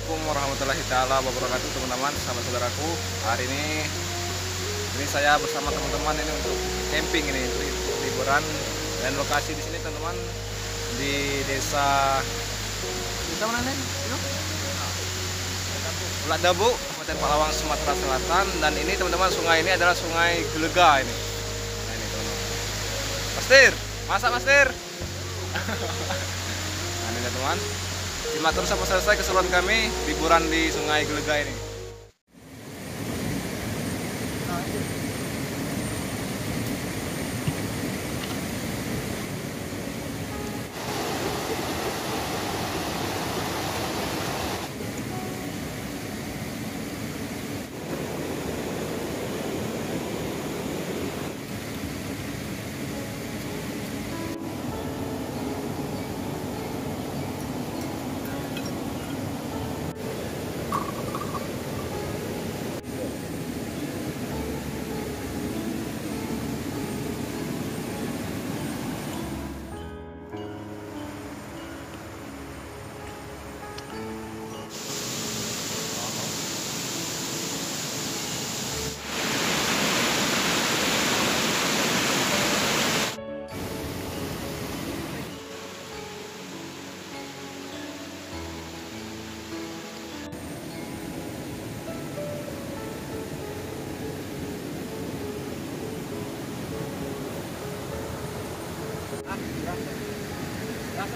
warahmatullahi taala wabarakatuh teman-teman sahabat saudaraku hari ini ini saya bersama teman-teman ini untuk camping ini liburan dan lokasi di sini teman-teman di desa desa mana nih? Ulak Dabu, Kabupaten Palawang, Sumatera Selatan dan ini teman-teman sungai ini adalah sungai Gelega ini. Nah ini teman-teman. Mastir, masak Mastir. nah ini teman-teman. Simak terus sampai selesai keseruan kami liburan di Sungai Gelega ini.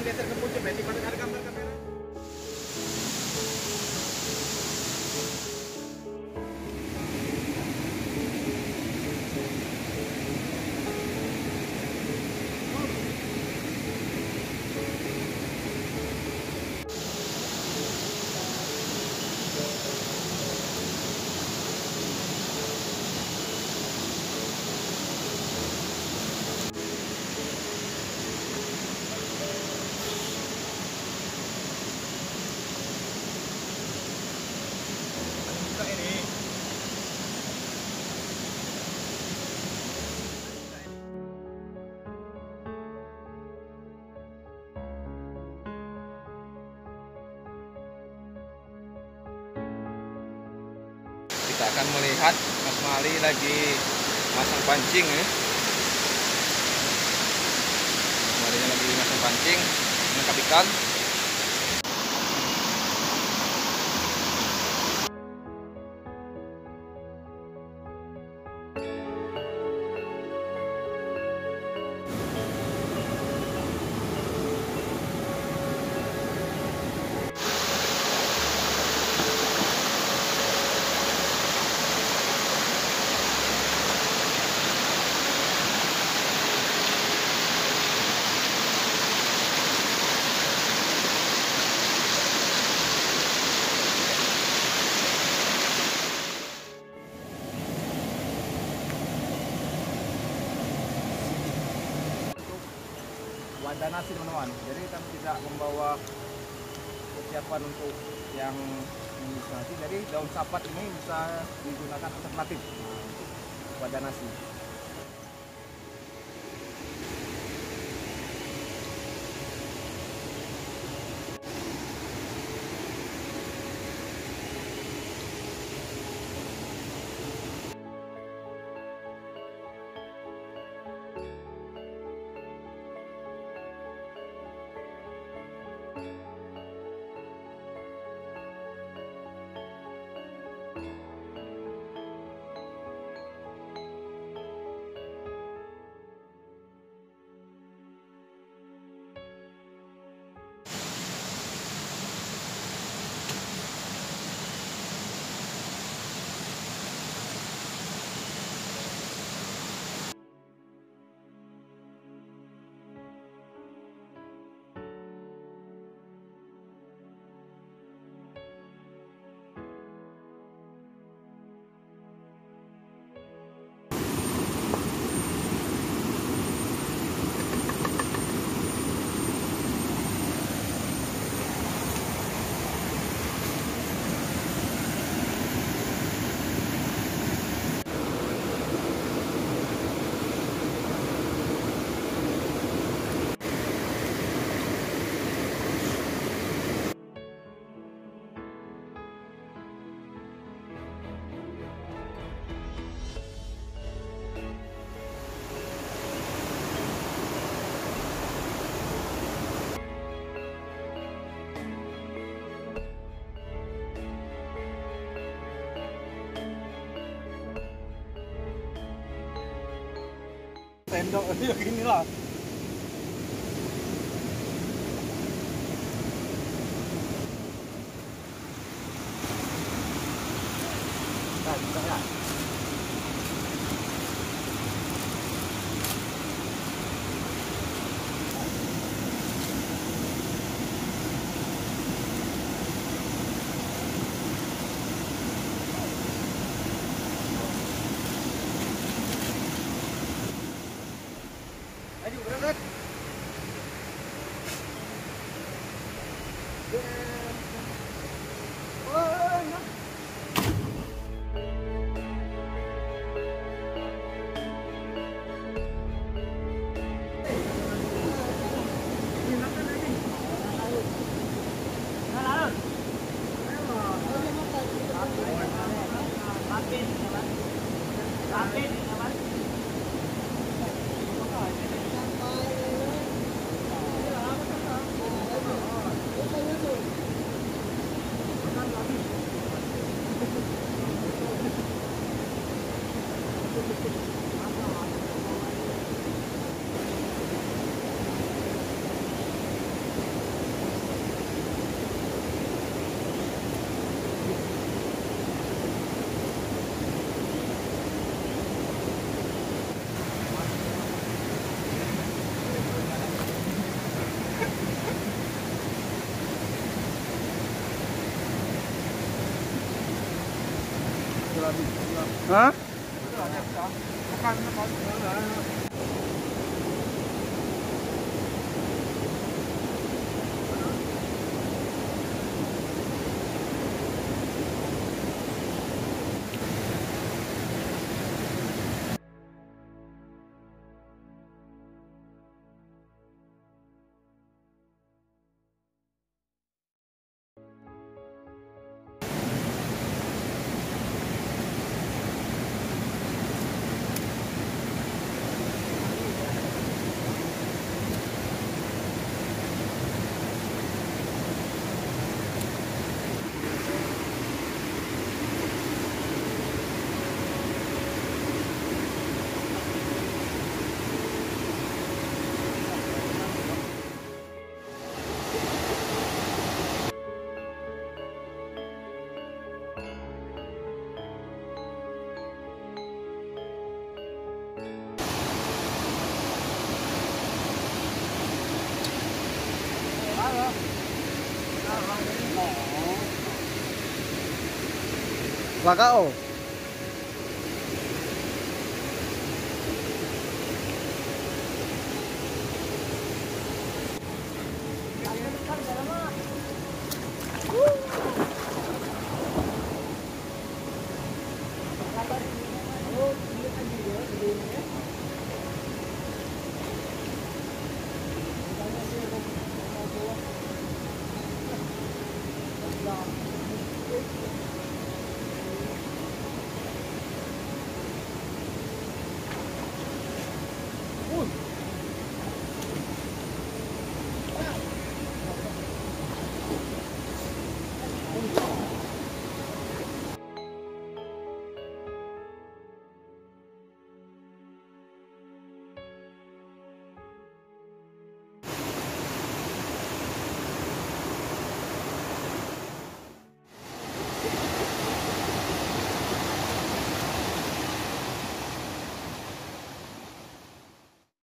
ಕೇಸರಿ ಕಪ್ಪು ಬೆಟ್ಟಿ ಪಡೆದ kita akan melihat Mas Mali lagi masang pancing ya. Mas Malinya lagi masang pancing menangkap ikan. Wadah nasi teman-teman. Jadi kami tidak membawa persiapan untuk yang nasi jadi daun sapat ini bisa digunakan alternatif. Wadah nasi tenda ya gini lah Nah, ฮะ oh.